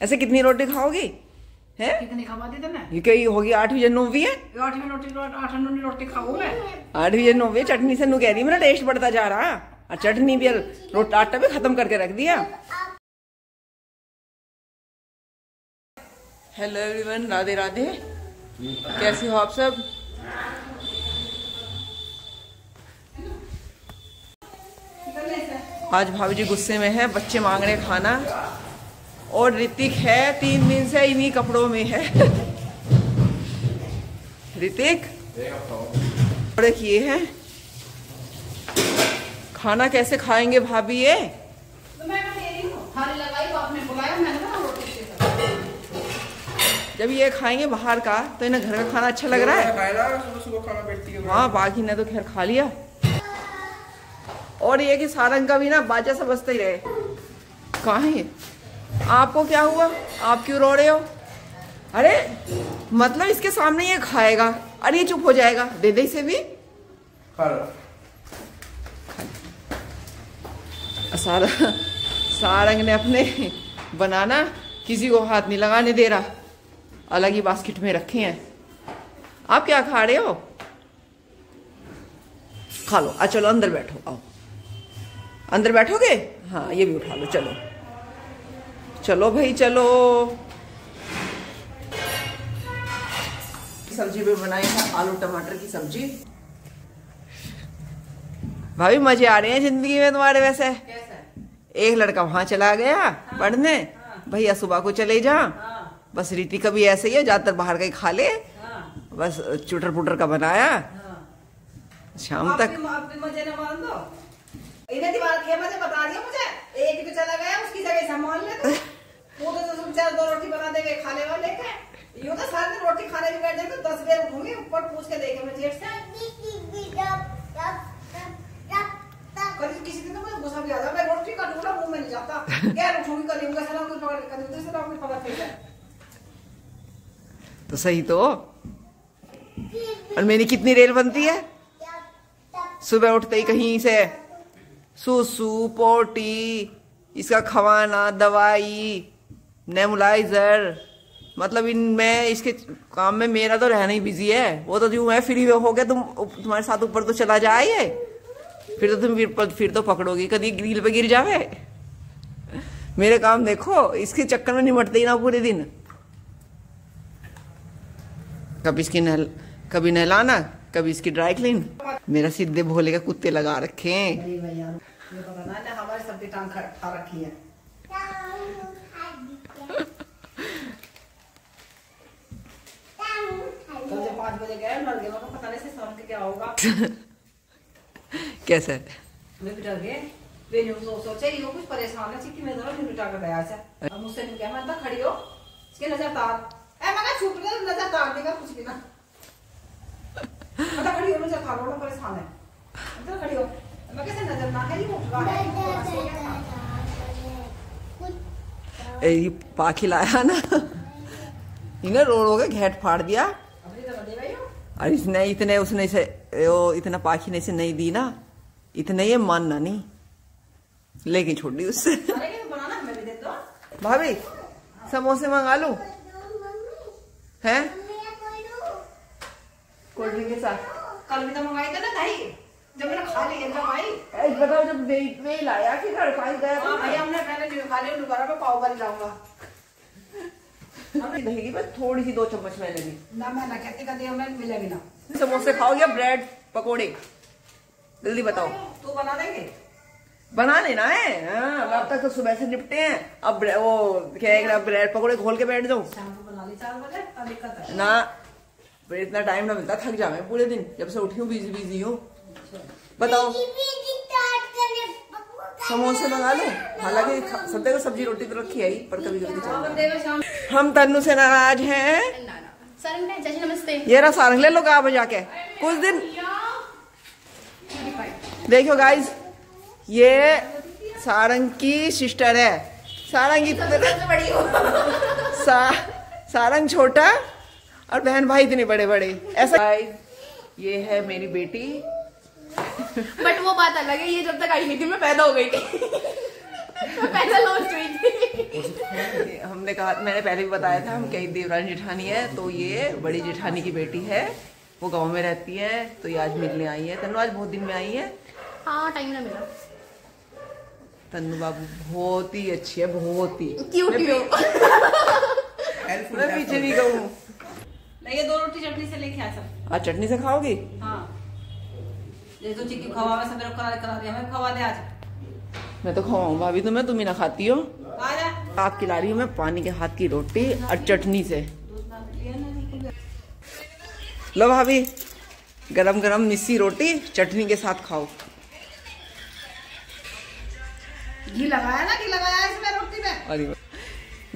ऐसे कितनी रोटी खाओगी? है? कितनी खवा दी तूने? ये क्या होगी आठवीं या नौवीं है? रोटी आठ नौवीं रोटी मैं? या नौवीं चटनी से नु कह रही मेरा टेस्ट बढ़ता जा रहा। और चटनी भी रोट आटा भी खत्म करके रख दिया। Hello everyone Radhe Radhe. कैसे हो आप सब? आज भाभी जी गुस्से में है बच्चे मांग रहे खाना। और ऋतिक है तीन दिन से इन्हीं कपड़ों में है। ऋतिक? कपड़े किए हैं। खाना कैसे खाएँगे भाभी ये? तो मैं दे रही थाली लगाई आपने बुलाया मैंने कहा रोटी से जब ये खाएँगे बाहर का तो इन्हें घर का खाना अच्छा लग रहा है? सुबह सुबह खाना बैठती है। हाँ बाकी ने तो खैर खा लिया। और ये कि सारंग का भी ना बाजा बजते ही रहे। कहाँ है ये? आपको क्या हुआ? आप क्यों रो रहे हो? अरे मतलब इसके सामने ये खाएगा। अरे ये चुप हो जाएगा। दे दे इसे भी। सारा सारंग ने अपने बनाना किसी को हाथ नहीं लगाने दे रहा। अलग ही बास्केट में रखे हैं। आप क्या खा रहे हो? खा लो। आ चलो अंदर बैठो। आओ। अंदर बैठोगे? हाँ ये भी उठा लो। चलो। चलो भाई चलो। सब्ज़ी भी बनाई है आलू टमाटर की सब्ज़ी। भाभी मज़े आ रहे हैं ज़िंदगी में तुम्हारे वैसे? कैसा एक लड़का वहाँ चला गया हाँ, पढ़ने। हाँ, भैया सुबह को चले जा। हाँ। बस रीति का भी ऐसे ही है ज़्यादातर बाहर का ही खा ले। हाँ। बस चुटर पुटर का बनाया। हाँ। शाम तक। आपके आपके मज़े न मान दो इन्हें दीवार के मज़े बता दिया मुझे। एक तो चला गया उसकी जगह संभाल ले तू। वो तो तुम चार दो रोटी बना देंगे खाने वाले। के यूँ तो सारे दिन रोटी खाने भी बैठ जाए तो दस बेर उठूँगी ऊपर पूछ के देखे मैं जेठ से। किसी दिन तो मुझे गुस्सा भी मैं रोटी का टुकड़ा मुँह में नहीं जाता। क्या उठूँगी कल सलाम कुछ पकड़ कर दूसरे सलाम कुछ पकड़ तो सही तो। और मेरी कितनी रेल बनती है? सुबह उठते ही कहीं से। सुसु पोटी इसका खवाना दवाई नेमुलाइजर मतलब इन, मैं इसके काम में, मेरा तो रहना ही बिज़ी है। वो तो जो है फ्री हो गया, तुम तुम्हारे साथ ऊपर तो चला जाए फिर तो तुम फिर तो पकड़ोगी, कभी ग्रिल पे गिर जावे। मेरे काम देखो, इसके चक्कर में निमटते ही ना पूरे दिन। कभी इसकी नहल, कभी नहलाना, कभी इसकी ड्राई क्लीन मेरा सीधे भोले का कुत्ते लगा रखे हैं। मैं के कैसा है मैं भी डर गए वे न्यूज़ सोचे ये कुछ परेशान है कि मैं दोनों न्यूज़ उठा कर गया से अब मुझसे नहीं मैं तो खड़ी हो। इसके नज़र तार। ए छुप नज़र तार देगा कुछ भी ना। मैं तो खड़ी हो नज़र तार परेशान है। मैं तो खड़ी हो। मैं कैसे नज़र ना है ये उठ रहा है थोड़ा सा क्या था? ए, ये पाखी लाया ना। इन्हें रो रो के घेट फाड़ दिया। और इसने इतने उसने इसे वो इतना पाखी ने इसे नहीं दी ना। इतने ये मानना नहीं। लेकिन छोड़ दी उससे। भाभी, समोसे मंगा लू? हैं? कोल्ड ड्रिंक के साथ। कल भी तो मंगाई थी ना दही जब मैंने खा ली जब आई ए, बताओ जब लाया कि घर पाई गया भैया हमने पहले खा लिया दोबारा मैं पाव भाजी लाऊँगा दही की बस थोड़ी सी दो चम्मच में लगी ना मैं ना कहती कहती हमें मिलेगी ना। समोसे खाओगे या ब्रेड पकोड़े? जल्दी बताओ। तू बना देंगे? बना लेना है। हाँ, अब तक तो सुबह से निपटे हैं। अब वो क्या है ब्रेड पकोड़े खोल के बैठ जाऊँ। बना ली चार बजे? क्या दिक्कत ना इतना टाइम ना मिलता थक जावे पूरे दिन। जब से उठी हूँ बिज़ी बिज़ी हूँ। बताओ। समोसे मंगा लो। हालाँकि सब देखो सब्ज़ी रोटी तो रखी है ही पर कभी कभी हाँ, हम तन्नू से नाराज़ हैं। ये रहा सारंग ले लो गा बजा के कुछ दिन देखो गाइस ये सारंग की सिस्टर है। सारंग इतने बड़ी सा, सारंग छोटा और बहन भाई इतने बड़े बड़े ऐसा ये है मेरी बेटी। बट वो बात अलग है ये जब तक आई नहीं थी मैं पैदा हो गई थी। पहले लॉन्च हुई थी। हमने कहा मैंने पहले भी बताया था हम कई देवरानी जेठानी है तो ये बड़ी जेठानी की बेटी है वो गाँव में रहती है तो ये आज मिलने आई है। तनु आज बहुत दिन में आई है? हाँ टाइम ना मिला। तन्नू बाबू बहुत ही अच्छी है बहुत ही। क्यूट मैं पीछे भी कहूँ। नहीं ये दो रोटी चटनी से लेके आ सब आज चटनी से खाओगी? हाँ। तो चिक्की खवा में सब लोग करा करा दिया हमें खवा दे आज। मैं तो खवाऊं भाभी तुम्हें तुम ही ना खाती हो। आप खिला रही हूँ मैं पानी के हाथ की रोटी और चटनी से। लो भाभी गरम गरम मिस्सी रोटी चटनी के साथ खाओ। घी लगाया ना घी लगाया इसमें रोटी में। अरे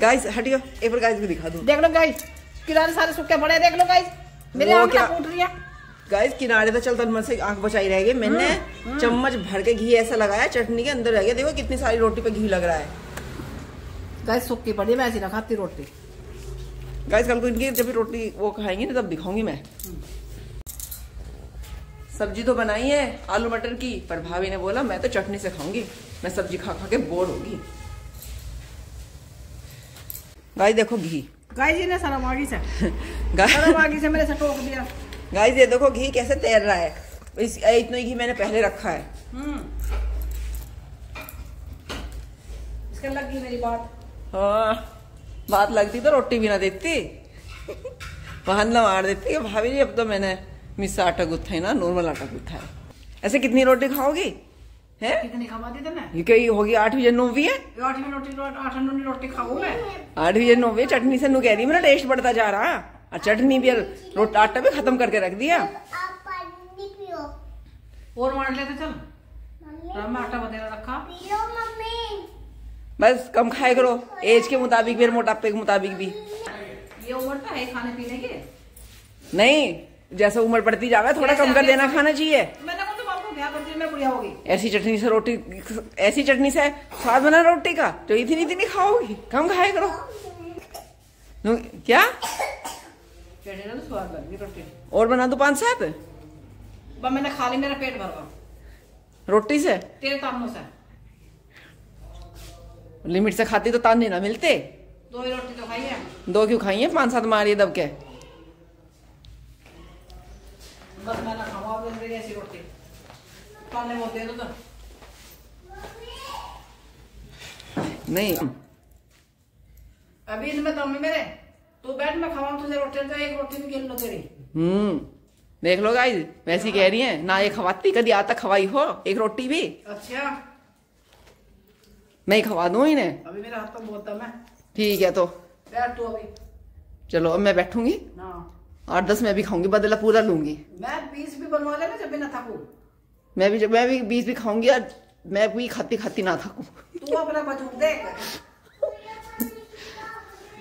गाइस हटियो एक बार गाइस को दिखा दो। देख लो गाइस किनारे सारे सूखे पड़े देख लो गाइस मेरे आँख फूट रही है। गाइस किनारे तो चलता मन से आँख बचाई रह गई। मैंने चम्मच भर के घी ऐसा लगाया चटनी के अंदर रह गया। देखो कितनी सारी रोटी पे घी लग रहा है। गाइस सूखी पड़ी मैं ऐसी ना खाती रोटी। गाइस कल को इनकी जब भी रोटी वो खाएँगे ना तब दिखाऊँगी मैं। सब्ज़ी तो बनाई है आलू मटर की पर भाभी ने बोला मैं तो चटनी से खाऊँगी। मैं सब्ज़ी खा खा के बोर होगी। गाइस देखो घी। गाइस जी ने आगी से। शर्म आगी से मेरे से टोक दिया। गाइस ये देखो घी कैसे तैर रहा है। इस इतना ही घी मैंने पहले रखा है। इसके लग गई मेरी बात। हाँ बात लगती तो रोटी भी ना देती। बहाना मार देती भाभी जी अब तो मैंने मिस्सा आटा गुत्था है ना नॉर्मल आटा गुत्था है ऐसे कितनी रोटी खाओगी? है? कितनी मैं ये क्या ये होगी आठवीं या नौवीं है ये आठवीं रोटी आठ नौवीं रोटी मैं आठवीं या नौवीं चटनी से नु कह रही मेरा टेस्ट बढ़ता जा रहा। और चटनी भी रोट आटा भी खत्म करके रख दिया। और मार लेते चल। आटा रखा। बस कम खाए करो। एज के मुताबिक भी मोटापे के मुताबिक भी। ये उम्र तो है खाने पीने की। नहीं जैसे उम्र बढ़ती जा रहा है थोड़ा कम कर देना खाना चाहिए। तो ऐसी चटनी से रोटी ऐसी चटनी से स्वाद बना रोटी का जो इतनी इतनी खाओगी। कम खाया करो। क्या? और बना दो पाँच सात? मैंने खा ली मेरा पेट भर गया। रोटी से? तेरे तामों से। लिमिट से खाती तो ताने ना मिलते। दो ही रोटी तो खाई है। दो क्यों खाई है? पाँच सात मारिए दब के बस मैं ना मेरी ऐसी रोटी। खाने वो दे दो तो। नहीं। अभी इनमें दम है मेरे। तू बैठ मैं खावा तुझे रोटी तो एक रोटी भी गिन लो तेरी। हम्म देख लो गाइस वैसी कह रही है ना ये खवाती कभी आज तक खवाई हो एक रोटी भी? अच्छा। मैं ही खवा दूँ इन्हें? अभी मेरा हाथ तो बहुत दम है। ठीक है तो। बैठ तू अभी। चलो अब मैं बैठूँगी? आठ दस मैं भी खाऊँगी बदला पूरा लूँगी। मैं बीस भी बनवा लेना जब भी ना थकू। मैं भी मैं भी बीस भी खाऊँगी और मैं भी खाती खाती ना थकूं। तू अपना वजूद देख।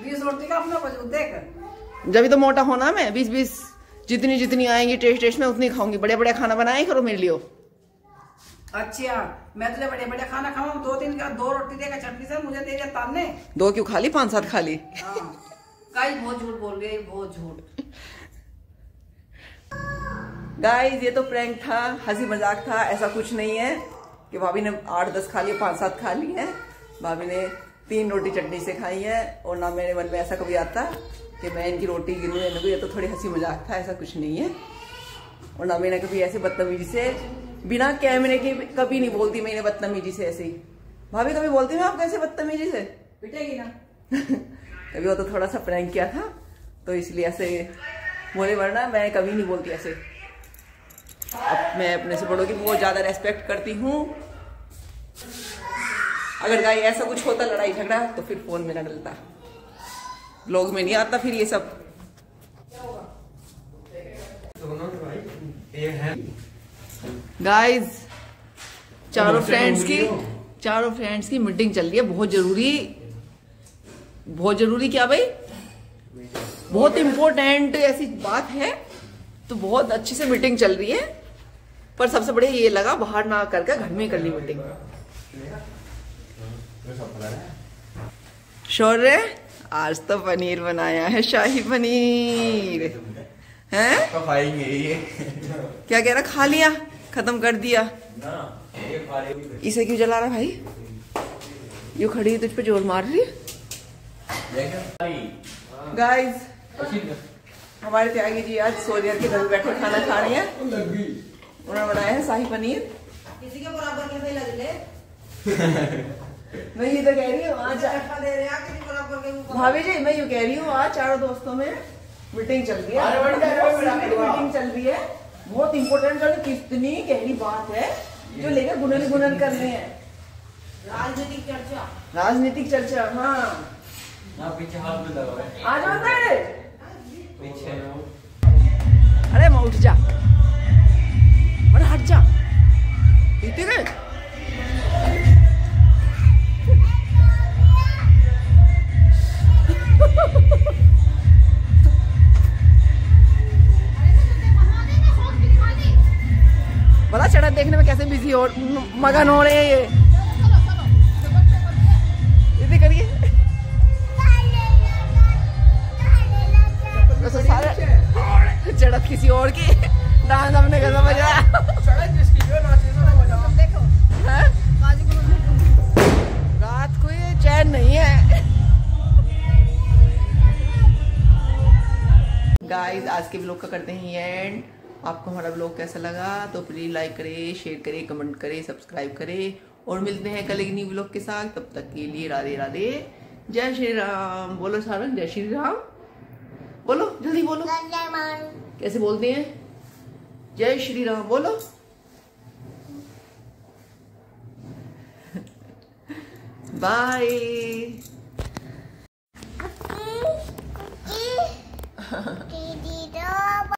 बीस रोटी का अपना वजूद देख। जब तो मोटा होना मैं बीस बीस जितनी जितनी आएँगी टेस्ट टेस्ट में उतनी खाऊँगी। बड़े बड़े खाना बनाए करो मेरे लिए अच्छा मैं तुझे बड़े बड़े खाना खावा दो दिन का दो रोटी देगा चटनी से मुझे ताने। दो क्यों खा ली? पाँच सात खा ली। हाँ। गाइस बहुत झूठ बोल रही है बहुत झूठ। गाइस ये तो प्रैंक था हँसी मज़ाक था ऐसा कुछ नहीं है कि भाभी ने आठ दस खा लिए पाँच सात खा ली है। भाभी ने तीन रोटी चटनी से खाई है और ना मेरे मन में ऐसा कभी आता कि मैं इनकी रोटी गिनूं या ये तो थोड़ी हँसी मज़ाक था ऐसा कुछ नहीं है। और ना मैंने कभी ऐसे बदतमीजी से बिना कैमरे के कभी नहीं बोलती मैंने बदतमीजी से ऐसे भाभी कभी बोलती मैं आपको ऐसे बदतमीजी से? पिटेगी ना। कभी वो तो थोड़ा सा प्रैंक किया था तो इसलिए ऐसे बोले वरना मैं कभी नहीं बोलती ऐसे। अब मैं अपने से बड़ों की बहुत ज़्यादा रेस्पेक्ट करती हूँ अगर गाय ऐसा कुछ होता लड़ाई झगड़ा तो फिर फ़ोन में न डलता। ब्लॉग में नहीं आता फिर ये सब। गाइस चारों फ्रेंड्स की चारों फ्रेंड्स की मीटिंग चल रही है। बहुत ज़रूरी बहुत ज़रूरी क्या भाई? बहुत इम्पोर्टेंट ऐसी बात है। तो बहुत अच्छी से मीटिंग चल रही है। पर सबसे बढ़िया ये लगा बाहर ना करके घर में कर ली मीटिंग शौर्य? आज तो पनीर बनाया है शाही पनीर। हैं? तो खाएँगे ये क्या कह रहा? खा लिया खत्म कर दिया। इसे क्यों जला रहा भाई? ये खड़ी तुझ पे ज़ोर मार रही है? गाइस हमारे त्यागी जी आज सोनियर के घर बैठे खाना खा रहे हैं। उन्होंने बनाया है शाही पनीर। किसी के बराबर के लग ले मैं ये तो कह रही हूँ आज चक्का दे रहे हैं किसी बराबर के ऊपर भाभी जी मैं यूँ कह रही हूँ आज चारों दोस्तों में मीटिंग चल रही है। मीटिंग चल रही है। बहुत इम्पोर्टेंट इंपॉर्टेंट कितनी गहरी बात है जो लेकर गुनन गुनन कर रहे हैं। राजनीतिक चर्चा। राजनीतिक चर्चा हाँ। पीछे हाथ में दबा है आ जाओ पीछे अरे मैं उठ जा। अरे हट जा। इतने कैसे हो मगन हो रहे हैं ये करिए चढ़त किसी और की। डांस अपने घर में बजा। सड़क जिसकी जो नाचे ना बजाओ देखो बाजू को देखो रात को चैन नहीं है। आज के ब्लॉग का करते हैं एंड आपको हमारा ब्लॉग कैसा लगा तो प्लीज़ लाइक करें शेयर करें कमेंट करें सब्सक्राइब करें और मिलते हैं कल एक न्यू ब्लॉग के साथ। तब तक के लिए राधे राधे। जय श्री राम। बोलो सारंग जय श्री राम। बोलो जल्दी बोलो। कैसे बोलते हैं? जय श्री राम बोलो। बाय